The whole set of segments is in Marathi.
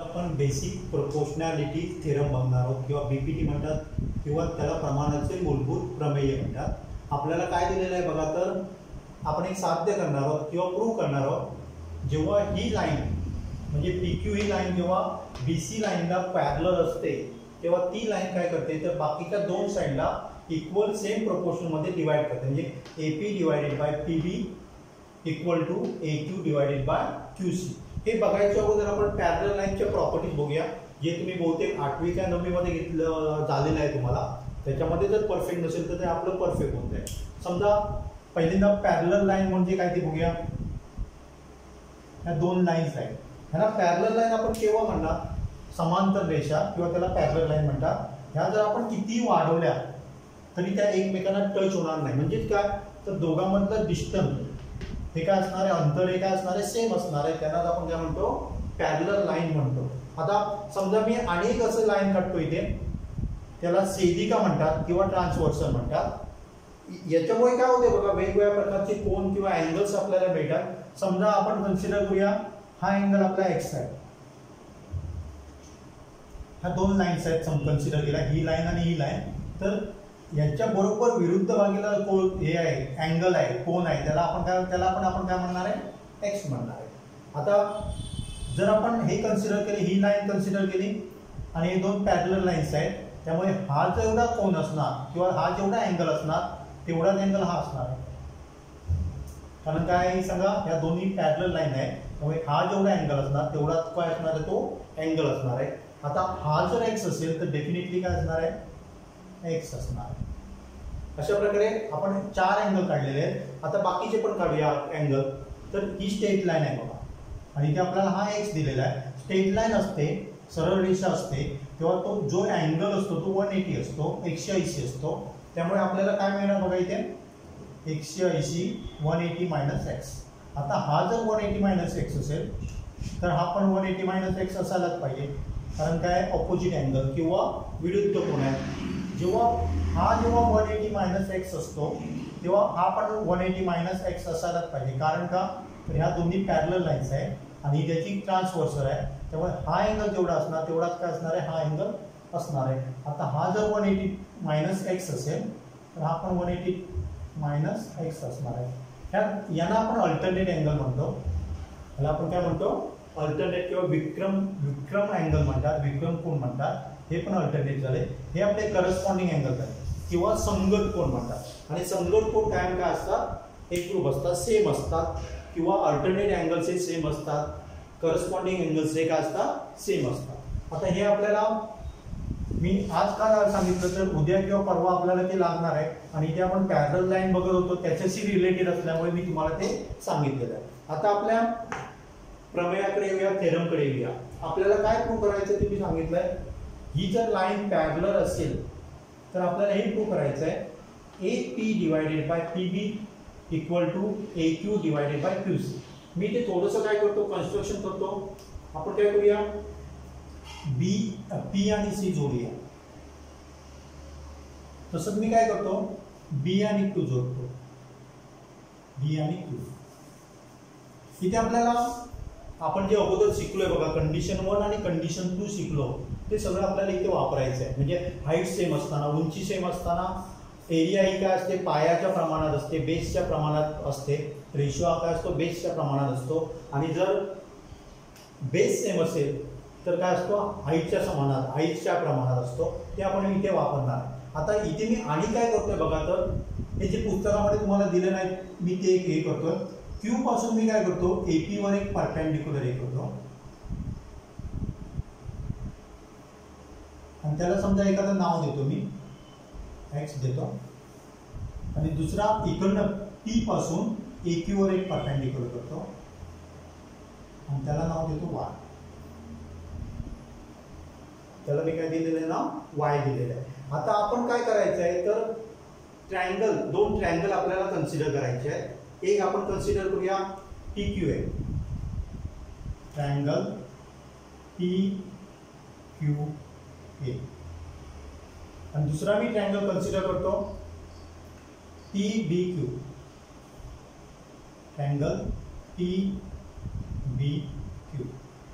आपण बेसिक प्रपोशनॅलिटी थेरम बघणार आहोत किंवा बी पी टी म्हणतात किंवा त्याला प्रमाणाचे मूलभूत प्रमेय म्हणतात. आपल्याला काय दिलेलं आहे बघा तर आपण एक साध्य करणार आहोत किंवा प्रूव्ह करणार आहोत. जेव्हा ही लाईन म्हणजे पी क्यू ही लाईन जेव्हा बी सी लाईनला पॅरलर असते तेव्हा ती लाईन काय करते? तर बाकीच्या दोन साईडला इक्वल सेम प्रपोशनमध्ये डिवाइड करते. म्हणजे A P divided by P B equal to A Q divided by Q C हे बघायच्या अगोदर आपण पॅरल लाईनच्या प्रॉपर्टीज बघूया. जे तुम्ही बहुतेक आठवी किंवा नववीमध्ये घेतलं झालेलं आहे तुम्हाला. त्याच्यामध्ये जर परफेक्ट नसेल तर ते आपलं परफेक्ट होत आहे समजा पहिल्यांदा पॅरलर लाईन म्हणजे काय ते बघूया. ह्या दोन लाईन्स आहेत. ह्याला पॅरलर लाईन आपण केव्हा म्हणणार? समांतर रेषा किंवा त्याला पॅरलर लाईन म्हणतात. ह्या जर आपण कितीही वाढवल्या तरी त्या एकमेकांना टच होणार नाही. म्हणजेच काय? तर दोघांमधलं डिस्टन्स हे काय असणार आहे अंतर हे काय असणार आहे सेम असणार. आहे त्यांना आपण काय म्हणतो? पॅरलर लाईन म्हणतो. आता समजा मी अनेक असं लाईन काढतो इथे. त्याला सेदिका म्हणतात किंवा ट्रान्सवर्सल म्हणतात. याच्यामुळे काय होते बघा वेगवेगळ्या प्रकारचे कोन किंवा अँगल्स आपल्याला भेटतात. समजा आपण कन्सिडर करूया हा अँगल आपला एक्स आहे. ह्या दोन लाईन्स आहेत कन्सिडर केला. ही लाईन आणि ही लाईन तर याच्या बरोबर विरुद्ध भागीला कोण हे आहे अँगल आहे कोण आहे त्याला आपण काय त्याला पण आपण काय म्हणणार आहे? एक्स म्हणणार आहे. आता जर आपण हे कन्सिडर केले ही लाईन कन्सिडर केली आणि हे दोन पॅरलर लाईन्स आहेत त्यामुळे हा जेवढा कोण असणार किंवा हा जेवढा अँगल असणार तेवढाच अँगल हा असणार आहे. कारण काय सांगा या दोन्ही पॅरलर लाईन आहे त्यामुळे हा जेवढा अँगल असणार तेवढाच काय असणार आहे तो अँगल असणार आहे. आता हा जर एक्स असेल तर डेफिनेटली काय असणार आहे? एक्स असणार. अशा प्रकारे आपण चार अँगल काढलेले आहेत. आता बाकीचे पण काढूया अँगल तर ही स्टेट लाईन आहे बघा. आणि इथे आपल्याला हा एक्स दिलेला आहे. स्टेट लाईन असते सरळ रेषा असते. तेव्हा तो जो अँगल असतो तो वन एटी असतो एकशे ऐंशी असतो. त्यामुळे आपल्याला काय मिळणार बघा इथे? एकशे ऐंशी वन एटी मायनस एक्स आता हा जर वन एटी मायनस एक्स असेल तर हा पण वन एटी मायनस एक्स असायलाच पाहिजे. कारण काय? ऑपोजिट अँगल किंवा विरुद्ध कोण आहे. जेव्हा हा जेव्हा वन एटी मायनस एक्स असतो तेव्हा हा पण वन एटी मायनस एक्स असायलाच पाहिजे. कारण का? तर ह्या दोन्ही पॅरलर लाईन्स आहे आणि त्याची ट्रान्सवर्सर आहे त्यामुळे हा अँगल जेवढा असणार तेवढाच काय असणार आहे? हा अँगल असणार आहे. आता हा जर वन एटी मायनस एक्स असेल तर हा पण वन एटी मायनस एक्स असणार आहे. ह्या यांना आपण अल्टरनेट अँगल म्हणतो. ह्याला आपण काय म्हणतो? अल्टरनेट किंवा विक्रम विक्रम अँगल म्हणतात. विक्रम कोण म्हणतात? हे पण अल्टरनेट झाले हे आपले करस्पॉन्डिंग अँगल झाले किंवा संगत कोण म्हणतात. आणि संगत कोण कायम काय असतात? एक ग्रुप असतात. सेम असतात. किंवा अल्टरनेट अँगल्स हे सेम असतात. करस्पॉन्डिंग अँगल्स हे काय असतात? सेम असतात. आता हे आपल्याला मी आज का सांगितलं तर उद्या किंवा परवा आपल्याला ते लागणार आहे. आणि ते आपण पॅरल लाईन बघत होतो. त्याच्याशी रिलेटेड असल्यामुळे मी तुम्हाला ते सांगितलेलं आहे. आता आपल्या प्रमेयाकडे येऊया थेरमकडे येऊया. आपल्याला काय प्रूव्ह करायचं ते मी सांगितलंय? ही जर लाईन पॅरलर असेल तर आपल्याला हे प्रूव्ह करायचं आहे A P divided by P B equal to A Q divided by Q C मी ते थोडंसं काय करतो कन्स्ट्रक्शन करतो. आपण काय करूया? बी पी आणि सी जोडूया. तसंच मी काय करतो? बी आणि क्यू जोडतो. बी आणि क्यू इथे आपल्याला आपण जे अगोदर शिकलोय बघा कंडिशन वन आणि कंडिशन टू शिकलो. ते सगळं आपल्याला इथे वापरायचं आहे. म्हणजे हाईट सेम असताना उंची सेम असताना एरिया ही काय असते? पायाच्या प्रमाणात असते बेसच्या प्रमाणात असते. रेशो हा काय असतो? बेसच्या प्रमाणात असतो. आणि जर बेस सेम असेल तर काय असतो? हाईटच्या समानात हाईटच्या प्रमाणात असतो. ते आपण इथे वापरणार आता इथे मी आणि काय करतोय बघा तर हे जे पुस्तकामध्ये तुम्हाला दिलं नाही मी ते एक हे करतोय. क्यू पासून मी काय करतो? ए पीवर एक परपेंडिक्युलर हे करतो. आणि त्याला समजा एखादं नाव देतो मी. एक्स देतो. आणि दुसरा इकडनं पी पासून ए क्यूवर एक परपेंडिक्युलर करतो आणि त्याला नाव देतो वाय त्याला मी काय दिलेलं आहे नाव वाय दिलेलं आहे. आता आपण काय करायचं आहे? तर ट्रायंगल दोन ट्रायंगल आपल्याला कन्सिडर करायचे आहेत एक आपण कन्सिडर करूया पी क्यू आहे ट्रायंगल टी क्यू हे. आणि दुसरा मी ट्रँगल कन्सिडर करतो. T B Q triangle T B Q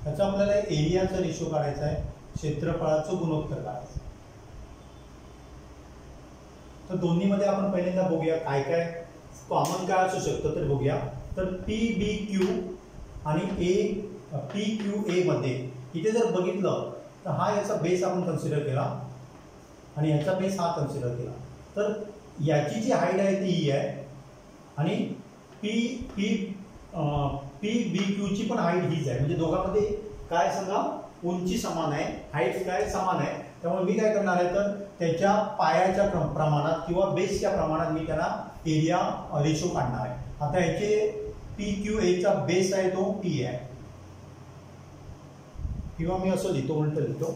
याचा आपल्याला एरियाचा रेशो काढायचा आहे. क्षेत्रफळाचं गुणोत्तर काढायचं. तर दोन्हीमध्ये आपण पहिल्यांदा बघूया काय काय कॉमन काय असू शकतं तर बघूया. तर पी बी क्यू आणि ए पी क्यू ए मध्ये. इथे जर बघितलं तर हा याचा बेस आपण कन्सिडर केला. आणि याचा बेस हा कन्सिडर केला. तर याची जी हाईट आहे ती ही आहे. आणि पी पी पी बी क्यूची पण हाईट हीच आहे. म्हणजे दोघांमध्ये काय सांगा उंची समान आहे हाईट काय समान आहे. त्यामुळे मी काय करणार आहे तर त्याच्या पायाच्या प्र प्रमाणात किंवा बेसच्या प्रमाणात मी त्याला एरिया रेशो काढणार आहे. आता याचे पी क्यू एचा बेस आहे तो पी आहे. किंवा मी असं लिहितो उलट लिहितो.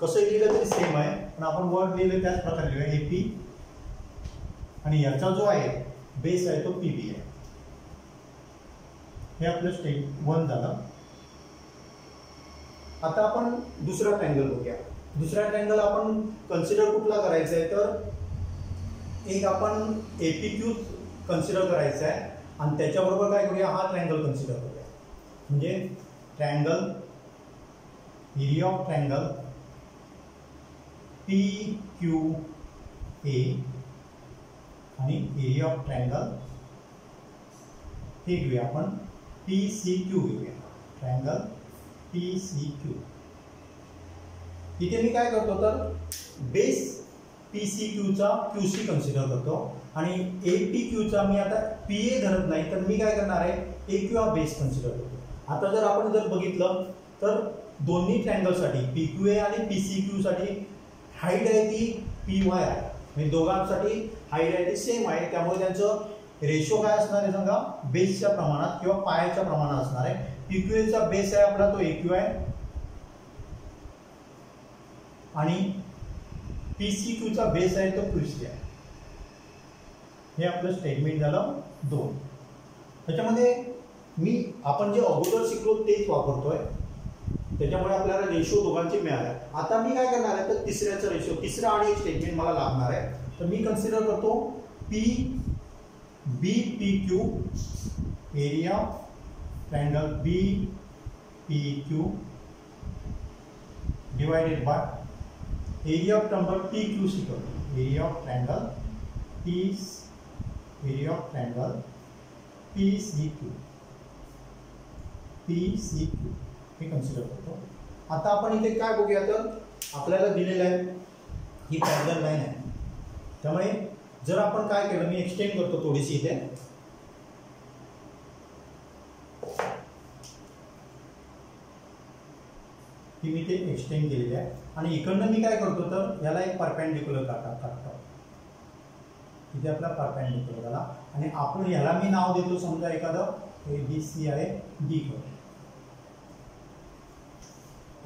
कसं लिहिलं तरी सेम आहे पण आपण वर्ड लिहिलं त्याच प्रकारे लिहूया. ए पी आणि याचा जो आहे बेस आहे तो पी बी आहे. हे आपलं स्टेप वन झालं. आता आपण दुसरा ट्रँगल बघूया. दुसरा ट्रँगल आपण कन्सिडर कुठला करायचा आहे? तर एक आपण ए पी क्यू कन्सिडर करायचा आहे. आणि त्याच्याबरोबर काय करूया? हा ट्रँगल कन्सिडर करूया. म्हणजे triangle area of triangle P Q A आणि एरिया ऑफ ट्रँगल हे घेऊया आपण. पी सी क्यू घेऊया. ट्रँगल पी सी क्यू इथे मी काय करतो तर बेस पी सी क्यूचा क्यू सी कन्सिडर करतो. आणि ए पी क्यूचा मी आता पी ए धरत नाही तर मी काय करणार आहे? ए क्यू हा बेस कन्सिडर करतो. आता जर आपण जर बघितलं तर दोन्ही ट्रँगलसाठी पी क्यू ए आणि पी सी क्यूसाठी हाईट आहे ती पी वाय आहे. म्हणजे दोघांसाठी हाईट आहे ती सेम आहे. त्यामुळे त्यांचं रेशो काय असणार आहे सांगा? बेसच्या प्रमाणात किंवा पायाच्या प्रमाणात असणार आहे. पी क्यू एचा बेस आहे आपला तो ए क्यू आहे. आणि पी सी क्यूचा बेस आहे तो क्यू सी आहे. हे आपलं स्टेटमेंट झालं दोन. त्याच्यामध्ये मी आपण जे अगोदर शिकलो तेच वापरतोय. त्याच्यामुळे आपल्याला रेशो दोघांचे मिळाले. आता मी काय करणार आहे? तर तिसऱ्याचा रेशो तिसरा आणि एक स्टेटमेंट मला लागणार आहे. तर मी कन्सिडर करतो P B P Q area triangle B P Q divided by area of triangle P Q शिकवतो area of triangle P area of triangle P C Q P C Q हे कन्सिडर करतो. आता आपण इथे काय बघूया तर आपल्याला दिलेलं आहे ही पॅरल लाईन आहे. त्यामुळे जर आपण काय केलं मी एक्सटेंड करतो थोडीशी इथे. ती मी ते एक्सटेंड केलेली आहे. आणि इकडनं मी काय करतो तर याला एक परपॅन्डिक्युलर काटा टाकतो इथे आपला परपॅन्डिक्युलर आला आणि आपण याला मी नाव देतो समजा एखादं. ए बी सी आहे डी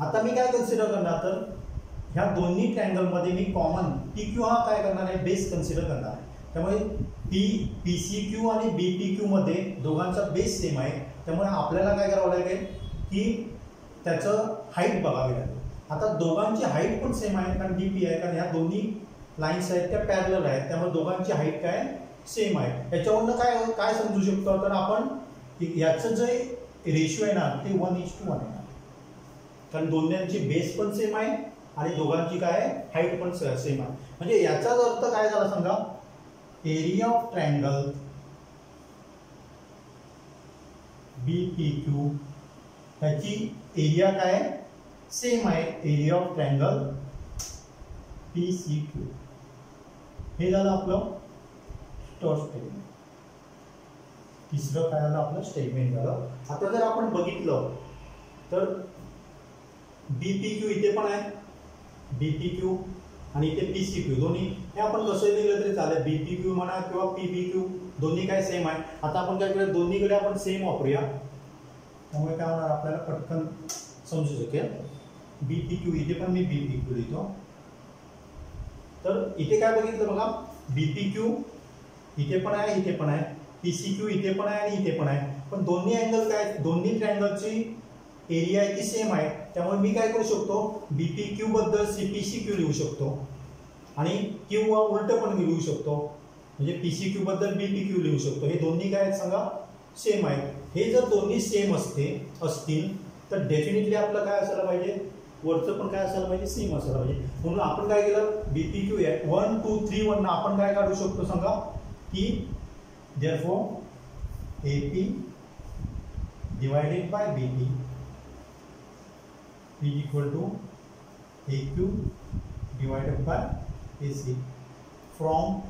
आता मी काय कन्सिडर करणार तर ह्या दोन्ही ट्रँगलमध्ये मी कॉमन पी क्यू हा काय करणार आहे? बेस कन्सिडर करणार आहे. त्यामुळे पी पी सी क्यू आणि बी पी क्यूमध्ये दोघांचा बेस सेम आहे. त्यामुळे आपल्याला काय करावं लागेल? की त्याचं हाईट बघावी लागेल. आता दोघांची हाईट पण सेम आहे कारण डी पी आहे कारण ह्या दोन्ही लाईन्स आहेत त्या पॅरल आहेत. त्यामुळे दोघांची हाईट काय? सेम आहे. याच्यावरनं काय काय समजू शकतो? तर आपण याचं जे रेशिओ आहे ना ते वन इज टू वन आहे. कारण दोन्हींची बेस पण सेम आहे आणि दोघांची काय आहे? हाईट पण सेम आहे. म्हणजे याचाच अर्थ काय झाला सांगा? Area of triangle B P Q त्याची एरिया काय सेम आहे. Area of triangle P C Q हे झालं आपलं स्टोर तिसरं काय आलं? आपलं स्टेटमेंट झालं. आता जर आपण बघितलं तर बी पी क्यू इथे पण आहे. बी पी क्यू आणि इथे पी सी क्यू दोन्ही हे आपण कसं लिहिलं तरी चालेल. बी पी क्यू म्हणा किंवा पी बी क्यू दोन्ही काय सेम आहे. आता आपण काय करूया? दोन्हीकडे आपण सेम वापरूया. त्यामुळे काय होणार? आपल्याला पटकन समजू शकेल. बी पी क्यू इथे पण मी बी पी क्यू लिहितो. तर इथे काय बघितलं बघा? बी पी क्यू इथे पण आहे इथे पण आहे. पी सी क्यू इथे पण आहे आणि इथे पण आहे. पण दोन्ही अँगल काय दोन्ही ट्रँगलची एरिया आहे ती सेम आहे. त्यामुळे मी काय करू शकतो? बी पी क्यू बद्दल सी पी सी क्यू लिहू शकतो. आणि किंवा उलट पण लिहू शकतो. म्हणजे पी सी क्यू बद्दल बी पी क्यू लिहू शकतो. हे दोन्ही काय आहेत सांगा? सेम आहेत. हे जर दोन्ही सेम असते असतील तर डेफिनेटली आपलं काय असायला पाहिजे? वरचं पण काय असायला पाहिजे? सेम असायला पाहिजे. म्हणून आपण काय केलं? बीपी क्यू आहे. वन टू थ्री वन आपण काय काढू शकतो सांगा? की Therefore, AP divided by BP is equal to AQ divided by AC from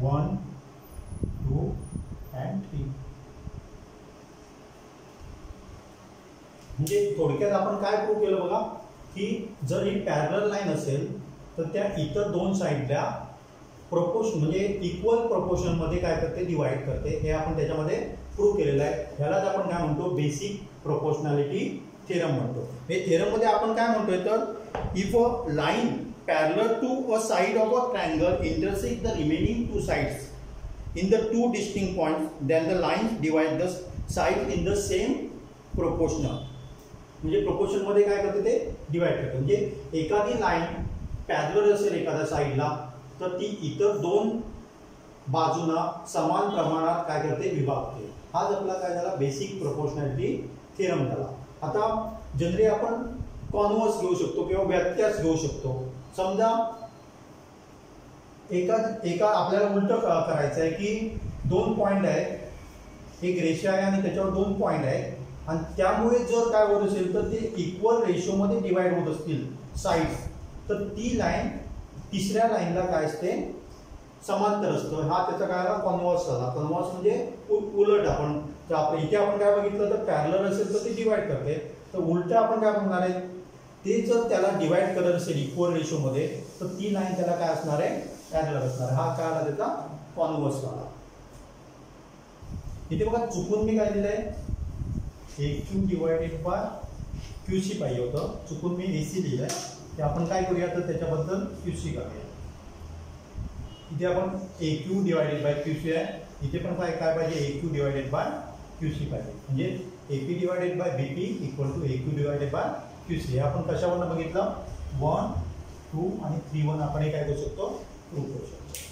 1, 2 and 3. म्हणजे थोडक्यात आपण काय प्रूव्ह केलं बघा की जर ही पॅरल लाईन असेल तर त्या इतर दोन साईडला प्रपोर्शन म्हणजे इक्वल प्रपोर्शनमध्ये काय करते डिवाइड करते. हे आपण त्याच्यामध्ये प्रूव्ह केलेलं आहे. ह्यालाच आपण काय म्हणतो? बेसिक प्रोपोर्शनॅलिटी थेरम म्हणतो. हे थेरममध्ये आपण काय म्हणतोय तर if a line parallel to a side of a triangle intersect the remaining two sides in the two distinct point then the line divide the side in the same proportional म्हणजे proportion काय करते ते? डिवाइड करते. म्हणजे एखादी लाईन पॅरलर असेल एखाद्या साईडला तर ती इतर दोन बाजूना समान प्रमाणात काय करते? विभागते हाच आपला काय झाला? बेसिक प्रपोर्शनॅलिटी थिअरम झाला. आता जनरली आपण कॉन्व्हर्स घेऊ शकतो किंवा व्यत्यास घेऊ शकतो. समजा एका एका आपल्याला उलट करायचं आहे की दोन पॉईंट आहे एक रेषा आहे आणि त्याच्यावर दोन पॉईंट आहे. आणि त्यामुळे जर काय होत असेल तर ते इक्वल रेशोमध्ये डिवाइड होत असतील. साईड्स तर ती लाईन तिसऱ्या लाईनला काय असते? समांतर असतो. हा त्याचा काय झाला? कॉन्व्हर्स झाला. कॉन्व्हर्स म्हणजे उलट आपण जर आपण इथे आपण काय बघितलं तर पॅरलर असेल तर ते डिवाइड करते. तर उलट आपण काय म्हणणार आहे? ते जर त्याला डिवाइड करत असेल इक्वल रेशोमध्ये तर ती लाईन त्याला काय असणार आहे? पॅरलर असणार. हा काय आला त्याचा? कॉन्व्हर्स आला. इथे बघा चुकून मी काय दिलंय A Q divided by Q C पाहिजे होतं. चुकून मी ए सी लिहिलंय. ते आपण काय करूया तर त्याच्याबद्दल क्यू सी करूया. इथे आपण A Q divided by Q C आहे. इथे पण काय काय पाहिजे? A Q divided by Q C पाहिजे. म्हणजे A P divided by B P equal to A Q divided by Q C हे आपण कशावरनं बघितलं? वन टू आणि थ्री वन आपण हे काय करू शकतो? प्रूव्ह करू शकतो.